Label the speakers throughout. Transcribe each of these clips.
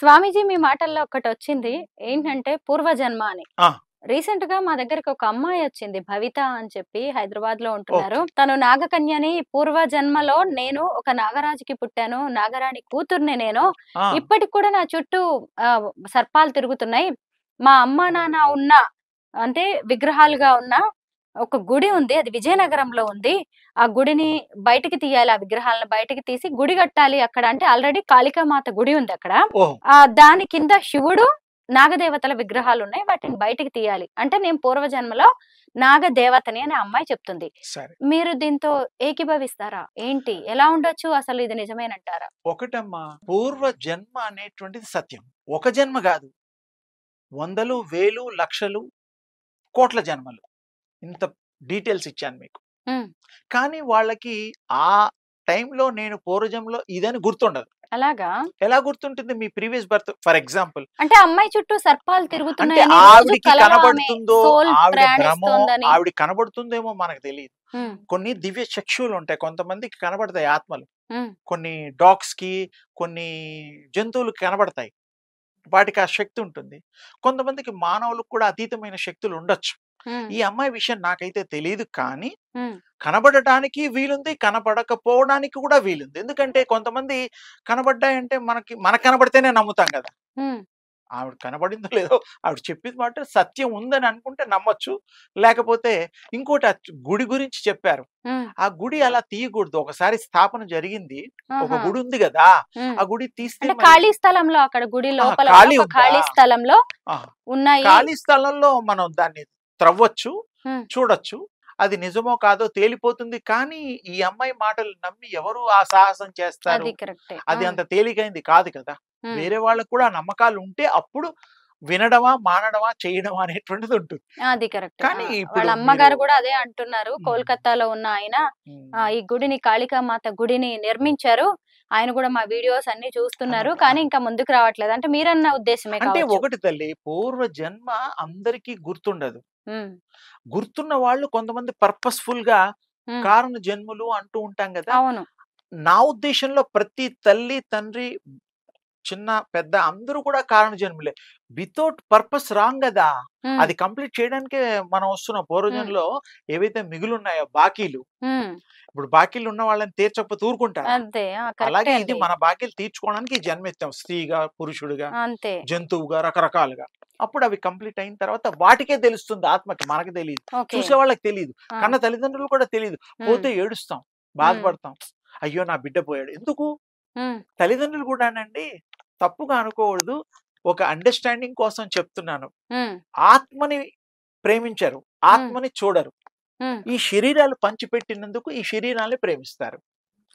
Speaker 1: స్వామీజీ మీ మాటల్లో ఒకటి వచ్చింది. ఏంటంటే పూర్వజన్మ అని. రీసెంట్గా మా దగ్గరికి ఒక అమ్మాయి వచ్చింది భవిత అని చెప్పి హైదరాబాద్లో ఉంటున్నారు తను నాగకన్యని పూర్వ జన్మలో నేను ఒక నాగరాజుకి పుట్టాను. నాగరాణి కూతుర్ని నేను. ఇప్పటికి కూడా నా చుట్టూ ఆ, సర్పాలు తిరుగుతున్నాయి. మా అమ్మ నాన్న ఉన్న అంటే విగ్రహాలుగా ఉన్న ఒక గుడి ఉంది. అది విజయనగరంలో ఉంది. ఆ గుడిని బయటికి తీయాలి. ఆ విగ్రహాలను బయటికి తీసి గుడి కట్టాలి అక్కడ. అంటే ఆల్రెడీ కాళికామాత గుడి ఉంది అక్కడ. ఆ దాని కింద శివుడు నాగదేవతల విగ్రహాలు ఉన్నాయి. వాటిని బయటికి తీయాలి. అంటే నేను పూర్వజన్మలో నాగదేవతని అని అమ్మాయి చెప్తుంది. మీరు దీంతో ఏకీభవిస్తారా? ఏంటి? ఎలా ఉండొచ్చు? అసలు ఇది నిజమేనంటారా?
Speaker 2: ఒకటమ్మా పూర్వ జన్మ అనేటువంటిది సత్యం. ఒక జన్మ కాదు. వందలు వేలు లక్షలు కోట్ల జన్మలు. ఇంత డీటెయిల్స్ ఇచ్చాను మీకు. కానీ వాళ్ళకి ఆ టైంలో నేను పూర్వజన్మలో ఇదని గుర్తుండదు.
Speaker 1: అలాగా?
Speaker 2: ఎలా గుర్తుంటుంది మీ ప్రీవియస్ బర్త్? ఫర్ ఎగ్జాంపుల్
Speaker 1: అంటే అమ్మాయి చుట్టూ సర్పాలు రోజు
Speaker 2: ఆవిడికి కనబడుతుందో ఆవిడ భ్రమో ఆవిడ కనబడుతుందేమో మనకు తెలియదు కొన్ని దివ్య చక్షువులు ఉంటాయి. కొంతమందికి కనబడతాయి ఆత్మలు. కొన్ని డాగ్స్కి కొన్ని జంతువులకు కనబడతాయి. వాటికి ఆ శక్తి ఉంటుంది. కొంతమందికి మానవులకు కూడా అతీతమైన శక్తులు ఉండొచ్చు. ఈ అమ్మాయి విషయం నాకైతే తెలియదు కానీ కనబడటానికి వీలుంది కనపడకపోవడానికి కూడా వీలుంది. ఎందుకంటే కొంతమంది కనబడ్డాయంటే మనకి మనకు కనబడితేనే నమ్ముతాం కదా! ఆవిడ కనబడిందో లేదో ఆవిడ చెప్పింది మాట సత్యం ఉందని అనుకుంటే నమ్మొచ్చు. లేకపోతే ఇంకోటి ఆ గుడి గురించి చెప్పారు. ఆ గుడి అలా తీయకూడదు. ఒకసారి స్థాపన జరిగింది. ఒక గుడి ఉంది కదా. ఆ గుడి తీస్తే
Speaker 1: ఖాళీ స్థలంలో అక్కడ గుడి లోపల
Speaker 2: ఖాళీ
Speaker 1: స్థలంలో ఉన్నాయి.
Speaker 2: ఖాళీ స్థలంలో మనం దాన్ని త్రవ్వచ్చు. చూడొచ్చు. అది నిజమో కాదో తేలిపోతుంది. కానీ ఈ అమ్మాయి మాటలు నమ్మి ఎవరు ఆ సాహసం చేస్తారు?
Speaker 1: అది కరెక్టే.
Speaker 2: అది అంత తేలికైంది కాదు కదా! వేరే వాళ్ళకు కూడా నమ్మకాలు ఉంటే అప్పుడు వినడమా మానడమా చేయడమా అనేటువంటిది ఉంటుంది.
Speaker 1: అది కరెక్ట్.
Speaker 2: కానీ
Speaker 1: వాళ్ళ అమ్మగారు కూడా అదే అంటున్నారు. కోల్కతాలో ఉన్న ఆయన ఈ గుడిని కాళికామాత గుడిని నిర్మించారు. ఆయన కూడా మా వీడియోస్ అన్ని చూస్తున్నారు. కానీ ఇంకా ముందుకు రావట్లేదు. అంటే మీరన్న ఉద్దేశమే
Speaker 2: అంటే ఒకటి తల్లి పూర్వ జన్మ అందరికీ గుర్తుండదు.
Speaker 1: ఉమ్,
Speaker 2: గుర్తున్న వాళ్ళు కొంతమంది పర్పస్ఫుల్గా
Speaker 1: ఉమ్,
Speaker 2: కారణ జన్మలు అంటూ ఉంటాం కదా!
Speaker 1: అవును.
Speaker 2: నా ఉద్దేశంలో ప్రతి తల్లి తండ్రి చిన్న పెద్ద అందరూ కూడా కారణ జన్మలే. వితౌట్ పర్పస్ రాంగ్ కదా!
Speaker 1: ఉమ్,
Speaker 2: అది కంప్లీట్ చేయడానికే మనం వస్తున్నాం. పూర్వజన్మలో ఏవైతే మిగులున్నాయో బాకీలు
Speaker 1: ఉమ్,
Speaker 2: ఇప్పుడు బాకీలు ఉన్న వాళ్ళని తీర్చకపోతే ఊరుకుంటారు.
Speaker 1: అంతే. ఆ,
Speaker 2: అలాగే ఇది
Speaker 1: అండి.
Speaker 2: మన బాకీలు తీర్చుకోవడానికి ఈ జన్మ ఎత్తాం స్త్రీగా పురుషుడిగా
Speaker 1: అంతే.
Speaker 2: జంతువుగా రకరకాలుగా. అప్పుడు అవి కంప్లీట్ అయిన తర్వాత వాటికే తెలుస్తుంది ఆత్మకి మనకి తెలియదు చూసే వాళ్ళకి తెలియదు కన్న తల్లిదండ్రులు కూడా తెలియదు పోతే ఏడుస్తాం బాధపడతాం. అయ్యో నా బిడ్డ పోయాడు. ఎందుకు? తల్లిదండ్రులు కూడానండి తప్పుగా అనుకోకూడదు. ఒక అండర్స్టాండింగ్ కోసం చెప్తున్నాను. ఆత్మని ప్రేమించరు. ఆత్మని చూడరు. ఈ శరీరాలు పంచిపెట్టినందుకు ఈ శరీరాన్ని ప్రేమిస్తారు.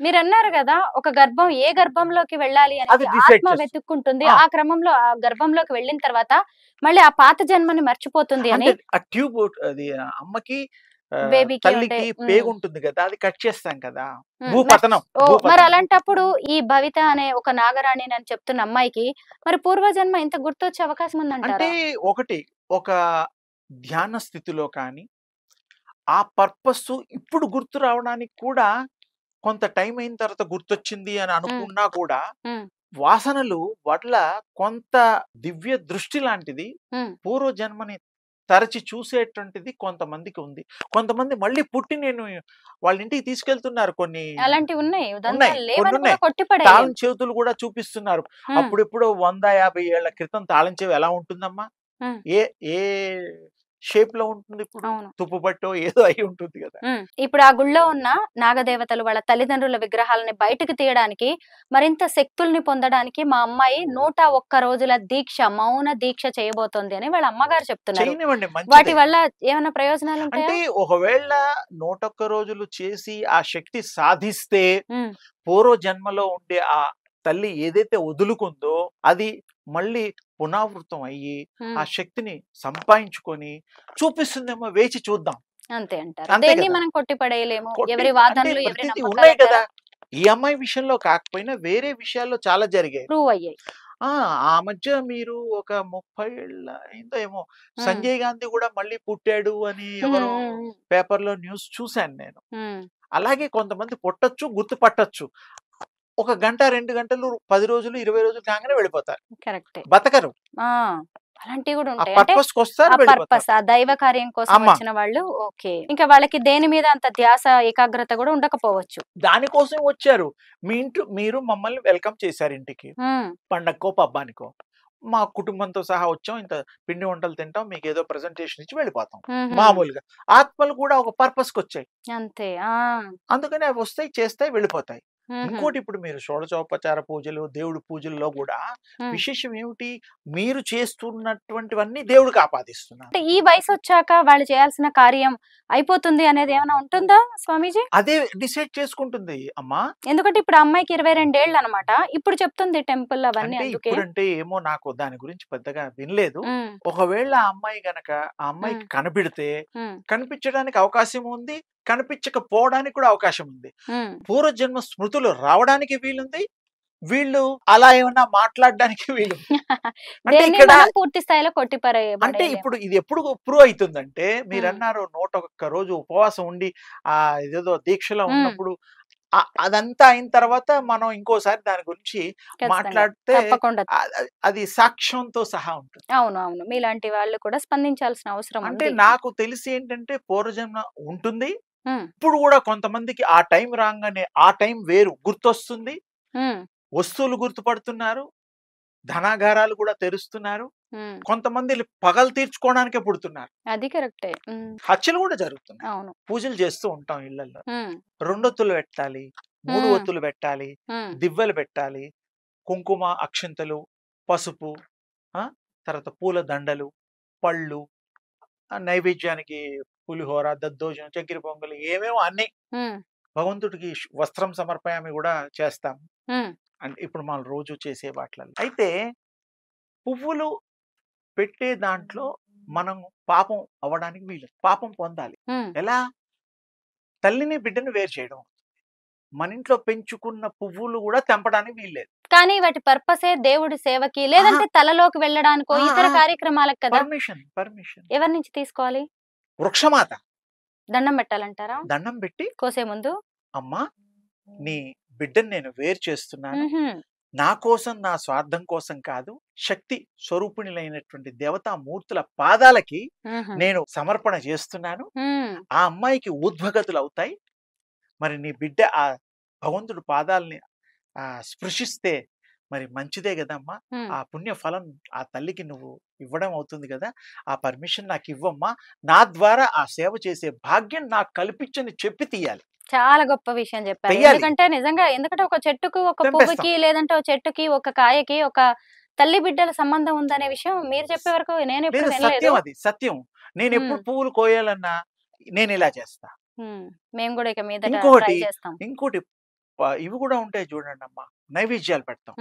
Speaker 1: మీరు అన్నారు కదా ఒక గర్భం ఏ గర్భంలోకి వెళ్ళాలి అనేది ఆత్మ. వెతుక్కుంటుంది
Speaker 2: ఆ.
Speaker 1: క్రమంలో ఆ గర్భంలోకి వెళ్ళిన తర్వాత మళ్ళీ ఆ పాత జన్మని మర్చిపోతుంది అని
Speaker 2: అంటే ఆ ట్యూబ్ అది అమ్మకి తల్లికి కదా అది కట్ చేస్తాం కదా భూపతనం
Speaker 1: మరి. అలాంటప్పుడు ఈ భవిత అనే ఒక నాగరాణి అని చెప్తున్న అమ్మాయికి మరి పూర్వజన్మ ఇంత గుర్తొచ్చే అవకాశం
Speaker 2: అంటే
Speaker 1: ఉందంటారా
Speaker 2: ఒకటి ఒక ధ్యాన స్థితిలో కానీ ఆ పర్పస్ ఇప్పుడు గుర్తు రావడానికి కూడా కొంత టైం అయిన తర్వాత గుర్తొచ్చింది అని అనుకున్నా కూడా వాసనలు వడ్ల కొంత దివ్య దృష్టి లాంటిది పూర్వ జన్మని తరచి చూసేటువంటిది కొంతమందికి ఉంది. కొంతమంది మళ్ళీ పుట్టి నేను వాళ్ళ ఇంటికి తీసుకెళ్తున్నారు కొన్ని. తాళం చేతులు కూడా చూపిస్తున్నారు. అప్పుడెప్పుడు వంద యాభై ఏళ్ళ క్రితం తాళం చెవి ఎలా ఉంటుందమ్మా. ఏ ఏ షేప్లో ఉంటుంది ఇప్పుడు తుప్పు పట్టో ఏదో అయి ఉంటుంది కదా.
Speaker 1: ఇప్పుడు ఆ గుళ్ళో ఉన్న నాగదేవతలు వాళ్ళ తల్లిదండ్రుల విగ్రహాలని బయటకు తీయడానికి మరింత శక్తుల్ని పొందడానికి మా అమ్మాయి నూట ఒక్క రోజుల దీక్ష మౌన దీక్ష చేయబోతోంది అని వాళ్ళ అమ్మగారు చెప్తున్నారు. వాటి వల్ల ఏమైనా ప్రయోజనాలు
Speaker 2: అంటే ఒకవేళ నూటొక్క రోజులు చేసి ఆ శక్తి సాధిస్తే పూర్వ జన్మలో ఉండే ఆ తల్లి ఏదైతే వదులుకుందో అది మళ్ళీ పునరావృతం అయ్యి. ఆ శక్తిని సంపాదించుకొని చూపిస్తుందేమో వేచి చూద్దాం.
Speaker 1: అంతే అంటారు. మనం కొట్టి పడేయలేము ఎవరి వాదనలు
Speaker 2: ఉన్నాయి కదా? ఈ అమ్మాయి విషయంలో కాకపోయినా వేరే విషయాల్లో చాలా జరిగాయి.
Speaker 1: ప్రూవ్ అయ్యాయి.
Speaker 2: ఆ! మధ్య మీరు ఒక ముప్పై ఏళ్ళ అయిందో ఏమో సంజయ్ గాంధీ కూడా మళ్ళీ పుట్టాడు అని ఎవరో
Speaker 1: ఉమ్, ఉమ్,
Speaker 2: పేపర్లో న్యూస్ చూశాను నేను. అలాగే కొంతమంది పుట్టొచ్చు గుర్తుపట్టొచ్చు. ఒక గంట రెండు గంటలు పది రోజులు ఇరవై రోజులు కాగానే వెళ్ళిపోతారు. బతకరు.
Speaker 1: అలాంటివి కూడా ఉంటాయి.
Speaker 2: పర్పస్
Speaker 1: ఆ దైవ కార్యం కోసం. వచ్చిన వాళ్ళు ఓకే. ఇంకా వాళ్ళకి దేని మీద అంత ధ్యాస ఏకాగ్రత కూడా ఉండకపోవచ్చు.
Speaker 2: దానికోసం వచ్చారు. మీ ఇంట్లో మీరు మమ్మల్ని వెల్కమ్ చేశారు ఇంటికి.
Speaker 1: ఉమ్,
Speaker 2: పండక్కో పబ్బానికో. మా కుటుంబంతో సహా వచ్చాం. ఇంత పిండి వంటలు తింటాం. మీకు ఏదో ప్రెజెంటేషన్ ఇచ్చి వెళ్ళిపోతాం. మామూలుగా. ఆత్మలు కూడా ఒక పర్పస్కి వచ్చాయి.
Speaker 1: అంతే.
Speaker 2: అందుకని అవి వస్తాయి చేస్తాయి వెళ్ళిపోతాయి. ఇంకోటి ఇప్పుడు మీరు షోడచోపచార పూజలు దేవుడి పూజల్లో కూడా. విశేషం ఏమిటి మీరు చేస్తున్నటువంటివన్నీ దేవుడికి ఆపాదిస్తున్నారు
Speaker 1: అంటే ఈ వయసు వచ్చాక వాళ్ళు చేయాల్సిన కార్యం అయిపోతుంది అనేది ఏమైనా ఉంటుందా స్వామీజీ?
Speaker 2: అదే డిసైడ్ చేసుకుంటుంది. అమ్మా!
Speaker 1: ఎందుకంటే ఇప్పుడు అమ్మాయికి ఇరవై రెండేళ్ళు అనమాట ఇప్పుడు చెప్తుంది టెంపుల్ అవన్నీ
Speaker 2: ఇప్పుడంటే ఏమో నాకు దాని గురించి పెద్దగా వినలేదు. ఒకవేళ ఆ అమ్మాయి గనక ఆ అమ్మాయికి కనబిడితే
Speaker 1: ఉమ్,
Speaker 2: కనిపించడానికి అవకాశం ఉంది. కనిపించకపోవడానికి కూడా అవకాశం ఉంది. పూర్వజన్మ స్మృతులు రావడానికి వీలుంది. వీళ్ళు అలా ఏమన్నా మాట్లాడడానికి వీలు
Speaker 1: పూర్తి స్థాయిలో కొట్టిపరే
Speaker 2: అంటే ఇప్పుడు ఇది ఎప్పుడు ప్రూవ్ అవుతుందంటే మీరు. అన్నారు నూట ఒక్క రోజు ఉపవాసం ఉండి ఆ ఏదేదో దీక్షలో. ఉన్నప్పుడు అదంతా అయిన తర్వాత మనం ఇంకోసారి దాని గురించి మాట్లాడితే అది సాక్ష్యంతో సహా ఉంటుంది.
Speaker 1: అవును అవును. మీలాంటి వాళ్ళు కూడా స్పందించాల్సిన అవసరం
Speaker 2: అంటే నాకు తెలిసి ఏంటంటే పూర్వజన్మ ఉంటుంది. ఇప్పుడు కూడా కొంతమందికి ఆ టైం రాగానే ఆ టైం వేరు గుర్తొస్తుంది. వస్తువులు గుర్తుపడుతున్నారు. ధనాగారాలు కూడా తెరుస్తున్నారు. కొంతమంది పగలు తీర్చుకోవడానికే పుడుతున్నారు.
Speaker 1: అది కరెక్టే.
Speaker 2: హత్యలు కూడా జరుగుతున్నాయి.
Speaker 1: అవును.
Speaker 2: పూజలు చేస్తూ ఉంటాం
Speaker 1: ఇళ్ళలో
Speaker 2: రెండొత్తులు పెట్టాలి మూడు. ఒత్తులు పెట్టాలి దివ్వెలు పెట్టాలి కుంకుమ అక్షింతలు పసుపు తర్వాత పూల దండలు పళ్ళు నైవేద్యానికి పులిహోర దద్దోజనం చక్కెర పొంగలి ఏమేమో అన్ని భగవంతుడికి వస్త్రం సమర్పయామి కూడా చేస్తాం. అంటే ఇప్పుడు మనం రోజు చేసే వాటిలలో అయితే పువ్వులు పెట్టే దాంట్లో మనం పాపం అవ్వడానికి వీలు పాపం పొందాలి. ఎలా? తల్లిని బిడ్డను వేరు చేయడం. మన ఇంట్లో పెంచుకున్న పువ్వులు కూడా తెంపడానికి వీల్లేదు
Speaker 1: కానీ వాటి పర్పసే దేవుడి సేవకి లేదంటే తలలోకి వెళ్ళడానికో ఇతర. కార్యక్రమాలకు కదా?
Speaker 2: Permission permission.
Speaker 1: ఎవరి నుంచి తీసుకోవాలి?
Speaker 2: వృక్షమాత.
Speaker 1: దండం పెట్టాలంటారా?
Speaker 2: దండం పెట్టి
Speaker 1: కోసే ముందు?
Speaker 2: అమ్మా నీ బిడ్డను నేను వేరు చేస్తున్నాను. నా కోసం నా స్వార్థం కోసం కాదు శక్తి స్వరూపిణులైనటువంటి దేవతా మూర్తుల పాదాలకి నేను సమర్పణ చేస్తున్నాను. ఆ అమ్మాయికి ఉద్భగతులు అవుతాయి. మరి నీ బిడ్డ ఆ భగవంతుడు పాదాలని ఆ స్పృశిస్తే మరి మంచిదే కదమ్మా.
Speaker 1: ఉమ్.
Speaker 2: ఆ పుణ్య ఫలం ఆ తల్లికి నువ్వు ఇవ్వడం అవుతుంది కదా! ఆ పర్మిషన్ నాకు ఇవ్వమ్మా. నా ద్వారా ఆ సేవ చేసే భాగ్యం నాకు కల్పించని చెప్పి తీయాలి.
Speaker 1: చాలా గొప్ప విషయం చెప్పారు. ఎందుకంటే నిజంగా ఎందుకంటే ఒక చెట్టుకు ఒక
Speaker 2: తెంపేస్తాం.
Speaker 1: పువ్వుకి లేదంటే ఒక చెట్టుకి ఒక కాయకి ఒక తల్లి బిడ్డల సంబంధం ఉందనే విషయం మీరు చెప్పే వరకు నేను ఎప్పుడు
Speaker 2: లేదు
Speaker 1: వినలేదు.
Speaker 2: సత్యం అది సత్యం. నేను ఎప్పుడు. పువ్వులు కోయాలన్నా నేను ఇలా చేస్తా.
Speaker 1: ఉమ్, మేము కూడా ఇక మీద
Speaker 2: ఇంకొకటి
Speaker 1: ట్రై చేస్తాం.
Speaker 2: ఇంకోటి ప- ఇవి కూడా ఉంటాయి చూడండి అమ్మా నైవేద్యాలు పెడతాం.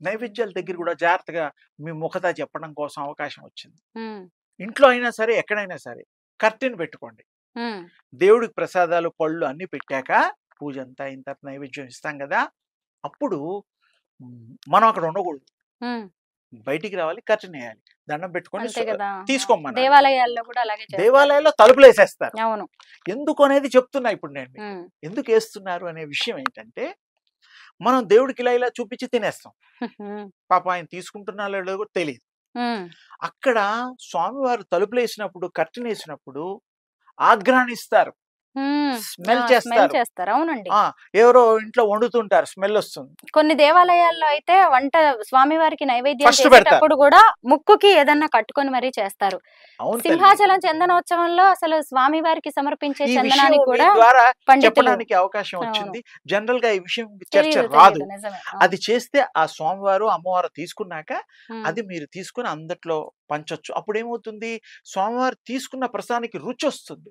Speaker 2: నైవేద్యాల దగ్గర కూడా జాగ్రత్తగా మీ ముఖత చెప్పడం కోసం అవకాశం వచ్చింది. ఇంట్లో అయినా సరే ఎక్కడైనా సరే కర్టెన్ పెట్టుకోండి. దేవుడికి ప్రసాదాలు పళ్ళు అన్ని పెట్టాక పూజ అంతా అయిన తర్వాత నైవేద్యం ఇస్తాం కదా! అప్పుడు మనం అక్కడ ఉండకూడదు. బయటికి రావాలి కర్టెన్ వేయాలి. దండం పెట్టుకొని తీసుకోమన్నారు
Speaker 1: దేవాలయాల్లో కూడా అలాగే.
Speaker 2: దేవాలయాల్లో తలుపులు వేసేస్తారు.
Speaker 1: అవును.
Speaker 2: ఎందుకు అనేది చెప్తున్నా ఇప్పుడు నేను ఎందుకు వేస్తున్నారు అనే విషయం ఏంటంటే మనం దేవుడికి ఇలా ఇలా చూపించి తినేస్తాం. పాప ఆయన తీసుకుంటున్నారో లేదో కూడా తెలియదు. అక్కడ స్వామివారు తలుపులు వేసినప్పుడు కర్టెన్ వేసినప్పుడు ఆగ్రహణిస్తారు. స్మెల్ చేస్తారు.
Speaker 1: చేస్తారు. అవునండి.
Speaker 2: ఎవరో ఇంట్లో వండుతుంటారు. స్మెల్ వస్తుంది.
Speaker 1: కొన్ని దేవాలయాల్లో అయితే వంట స్వామివారికి నైవేద్యం. చేసేటప్పుడు కూడా ముక్కుకి ఏదన్నా కట్టుకొని మరీ చేస్తారు. సింహాచలం చందనోత్సవంలో అసలు స్వామివారికి సమర్పించే చందనానికి కూడా
Speaker 2: చెప్పడానికి అవకాశం. వచ్చింది. జనరల్గా ఈ విషయం చర్చ రాదు. అది చేస్తే ఆ స్వామివారు అమ్మవారు తీసుకున్నాక అది మీరు తీసుకుని అందట్లో పంచొచ్చు. అప్పుడు ఏమవుతుంది స్వామివారు తీసుకున్న ప్రసాదానికి రుచి వస్తుంది.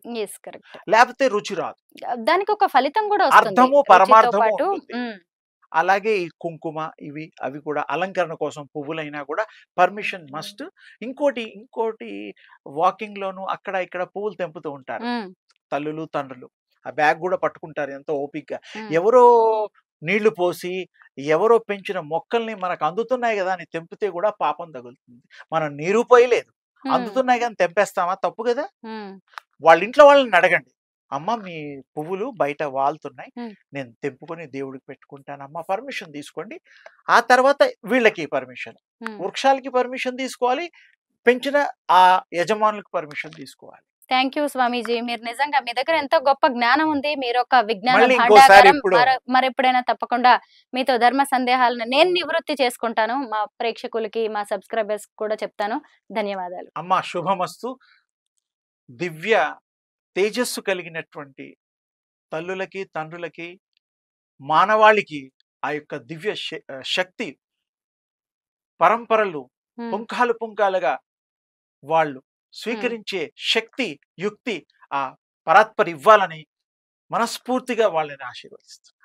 Speaker 2: లేకపోతే రుచి రాదు.
Speaker 1: దానికి ఒక ఫలితం కూడా
Speaker 2: అర్థము, పరమార్థము అలాగే ఈ కుంకుమ ఇవి అవి కూడా అలంకరణ కోసం పువ్వులైనా కూడా పర్మిషన్ మస్ట్. ఇంకోటి ఇంకోటి వాకింగ్ లోను అక్కడ ఇక్కడ పువ్వులు తెంపుతూ ఉంటారు. తల్లులు తండ్రులు. ఆ బ్యాగ్ కూడా పట్టుకుంటారు ఎంతో ఓపికగా
Speaker 1: ఉమ్.
Speaker 2: ఎవరో నీళ్ళు పోసి ఎవరో పెంచిన మొక్కల్ని మనకు అందుతున్నాయి కదా అని తెంపితే కూడా పాపం తగులుతుంది. మనం నీరు పోయలేదు.
Speaker 1: ఉమ్,
Speaker 2: అందుతున్నాయి కానీ తెంపేస్తామా? తప్పు కదా. వాళ్ళ ఇంట్లో వాళ్ళని అడగండి. అమ్మ మీ పువ్వులు బయట వాలుతున్నాయి
Speaker 1: ఉమ్.
Speaker 2: నేను తెంపుకొని దేవుడికి పెట్టుకుంటానమ్మా పర్మిషన్ తీసుకోండి. ఆ తర్వాత వీళ్ళకి పర్మిషన్. వృక్షాలకి పర్మిషన్ తీసుకోవాలి. పెంచిన ఆ యజమానులకు పర్మిషన్ తీసుకోవాలి.
Speaker 1: Thank you Swamiji. మీరు నిజంగా మీ దగ్గర ఎంతో గొప్ప జ్ఞానం ఉంది. మీరు ఒక విజ్ఞాన మర- మరెప్పుడైనా తప్పకుండా మీతో ధర్మ సందేహాలను నేను నివృత్తి చేసుకుంటాను. మా ప్రేక్షకులకి మా సబ్స్క్రైబర్స్ కూడా చెప్తాను. ధన్యవాదాలు.
Speaker 2: అమ్మ శుభమస్తు. దివ్య తేజస్సు కలిగినటువంటి తల్లులకి తండ్రులకి మానవాళికి ఆ యొక్క దివ్య శక్తి పరంపరలు. పుంఖాలు పుంఖాలుగా వాళ్ళు స్వీకరించే శక్తి యుక్తి ఆ పరాత్పరి ఇవ్వాలని మనస్ఫూర్తిగా వాళ్ళని ఆశీర్వదిస్తారు